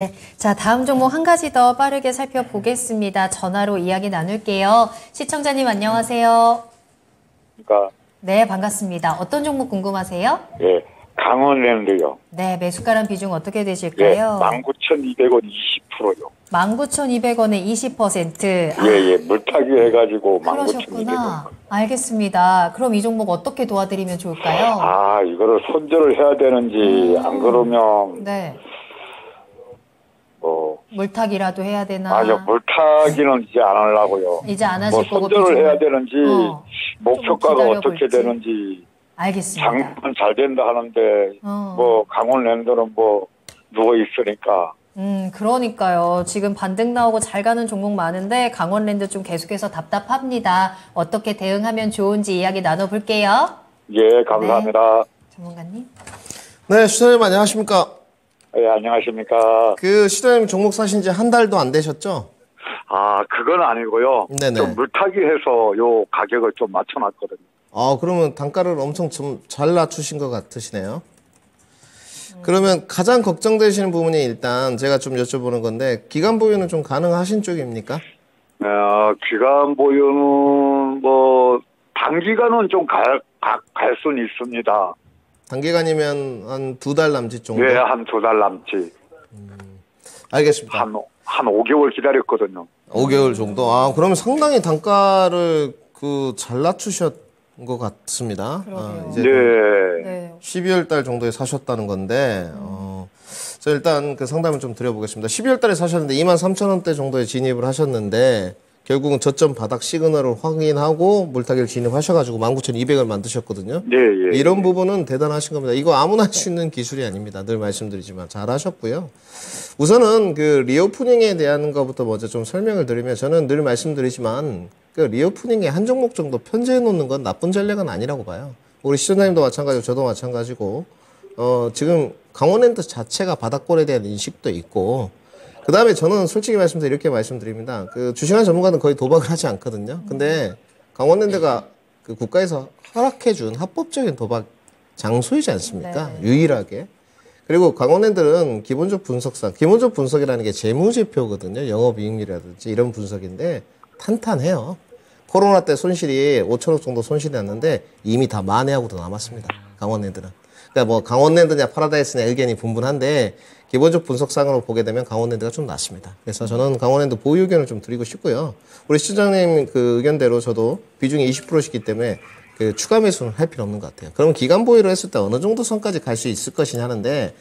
네. 자, 다음 종목 한 가지 더 빠르게 살펴보겠습니다. 전화로 이야기 나눌게요. 시청자님 안녕하세요. 그러니까 네, 반갑습니다. 어떤 종목 궁금하세요? 예 강원랜드요. 네, 매수가랑 비중 어떻게 예 되실까요? 19,200원 20%요. 19,200원에 20%. 아, 예예 물타기 해가지고 19,200원. 그러셨구나. 알겠습니다. 그럼 이 종목 어떻게 도와드리면 좋을까요? 아 이거를 손절을 해야 되는지 음. 안 그러면 네. 뭐 물타기라도 해야 되나? 아니요 물타기는 이제 안 하려고요. 이제 안 하실 뭐 거고 손절을 비중을- 해야 되는지 어, 목표가가 어떻게 볼지. 되는지 알겠습니다. 장은 잘 된다 하는데 어. 뭐 강원랜드는 뭐 누워 있으니까 음, 그러니까요. 지금 반등 나오고 잘 가는 종목 많은데 강원랜드 좀 계속해서 답답합니다. 어떻게 대응하면 좋은지 이야기 나눠볼게요. 예 감사합니다. 전문가님. 네, 시장님 안녕하십니까? 예 안녕하십니까. 그 시장님 종목 사신 지 한 달도 안 되셨죠? 아, 그건 아니고요. 네네. 좀 물타기 해서 요 가격을 좀 맞춰놨거든요. 아, 그러면 단가를 엄청 좀 잘 낮추신 것 같으시네요. 그러면 가장 걱정되시는 부분이 일단 제가 좀 여쭤보는 건데 기간 보유는 좀 가능하신 쪽입니까? 어, 기간 보유는 뭐, 단기간은 좀 갈, 갈, 갈 수는 있습니다. 단기간이면 한 두 달 남짓 정도? 예, 한두 달 남지. 알겠습니다. 한, 오- 한 5개월 기다렸거든요. 5개월 정도. 아, 그러면 상당히 단가를 그 잘 낮추셨 것 같습니다. 그러게요. 이제 네. 네. 12월 달 정도에 사셨다는 건데, 어, 저 일단 그 상담을 좀 드려보겠습니다. 12월 달에 사셨는데 2만 3천 원대 정도에 진입을 하셨는데, 결국은 저점 바닥 시그널을 확인하고 물타기를 진입하셔가지고 19,200을 만드셨거든요. 네, 예. 이런 부분은 대단하신 겁니다. 이거 아무나 할 수 있는 기술이 아닙니다. 늘 말씀드리지만 잘하셨고요. 우선은 그 reopening에 대한 것부터 먼저 좀 설명을 드리면 저는 늘 말씀드리지만 그 reopening에 한 종목 정도 편제해 놓는 건 나쁜 전략은 아니라고 봐요. 우리 시청자님도 마찬가지고 저도 마찬가지고 어 지금 강원랜드 자체가 바닥권에 대한 인식도 있고 그 다음에 저는 솔직히 말씀드려 이렇게 말씀드립니다. 그 주식하는 전문가는 거의 도박을 하지 않거든요. 근데 강원랜드가 그 국가에서 허락해준 합법적인 도박 장소이지 않습니까? 유일하게. 그리고 강원랜드는 기본적 분석상, 기본적 분석이라는 게 재무제표거든요. 영업이익률이라든지 이런 분석인데 탄탄해요. 코로나 때 손실이 5천억 정도 손실이 났는데 이미 다 만회하고도 남았습니다. 강원랜드는. 그러니까 뭐 강원랜드냐 파라다이스냐 의견이 분분한데 기본적 분석상으로 보게 되면 강원랜드가 좀 낫습니다. 그래서 저는 강원랜드 보유 의견을 좀 드리고 싶고요. 우리 시청자님 그 의견대로 저도 비중이 20%시기 때문에 그 추가 매수는 할 필요 없는 것 같아요. 그럼 기간 보유를 했을 때 어느 정도 선까지 갈 수 있을 것이냐 하는데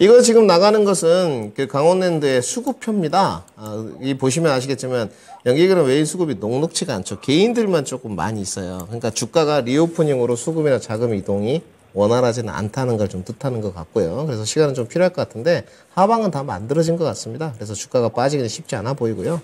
이거 지금 나가는 것은 그 강원랜드의 수급표입니다. 아, 이 보시면 아시겠지만 연기금은 외인 수급이 녹록치가 않죠. 개인들만 조금 많이 있어요. 그러니까 주가가 reopening으로 수급이나 자금 이동이 원활하지는 않다는 걸 좀 뜻하는 것 같고요. 그래서 시간은 좀 필요할 것 같은데 하방은 다 만들어진 것 같습니다. 그래서 주가가 빠지기는 쉽지 않아 보이고요.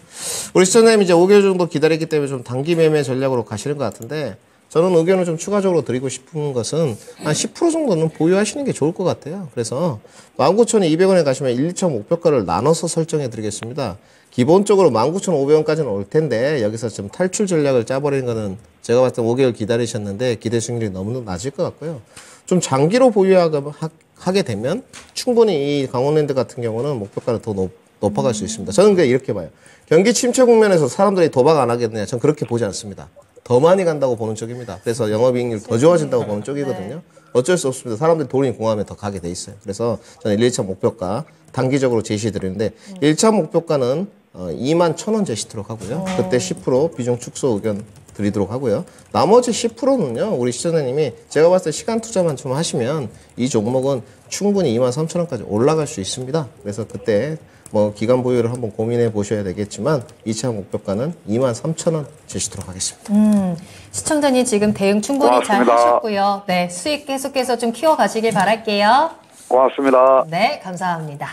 우리 시청자님 이제 5개월 정도 기다렸기 때문에 좀 단기 매매 전략으로 가시는 것 같은데 저는 의견을 좀 추가적으로 드리고 싶은 것은 한 10% 정도는 보유하시는 게 좋을 것 같아요. 그래서 19,200원에 가시면 1, 2차 목표가를 나눠서 설정해 드리겠습니다. 기본적으로 19,500원까지는 올 텐데 여기서 좀 탈출 전략을 짜버리는 거는 제가 봤을 때 5개월 기다리셨는데 기대 수익률이 너무 낮을 것 같고요. 좀 장기로 보유하게 되면 충분히 이 강원랜드 같은 경우는 목표가를 더 높, 높아갈 수 있습니다. 저는 그냥 이렇게 봐요. 경기 침체 국면에서 사람들이 도박 안 하겠느냐? 전 그렇게 보지 않습니다. 더 많이 간다고 보는 쪽입니다. 그래서 영업이익률 더 좋아진다고 보는 쪽이거든요. 어쩔 수 없습니다. 사람들이 돈이 공하면 더 가게 돼 있어요. 그래서 저는 1, 2차 목표가 단기적으로 제시해 드리는데 1차 목표가는 어, 2만 1,000원 제시토록 하고요. 그때 10% 비중 축소 의견 드리도록 하고요. 나머지 10%는요, 우리 시청자님이 제가 봤을 때 시간 투자만 좀 하시면 이 종목은 충분히 2만 3천 원까지 올라갈 수 있습니다. 그래서 그때 뭐 기간 보유를 한번 고민해 보셔야 되겠지만 2차 목표가는 2만 3천 원 제시도록 하겠습니다. 음, 시청자님 지금 대응 충분히 잘 고맙습니다. 하셨고요. 네, 수익 계속해서 좀 키워 가시길 바랄게요. 고맙습니다. 네, 감사합니다.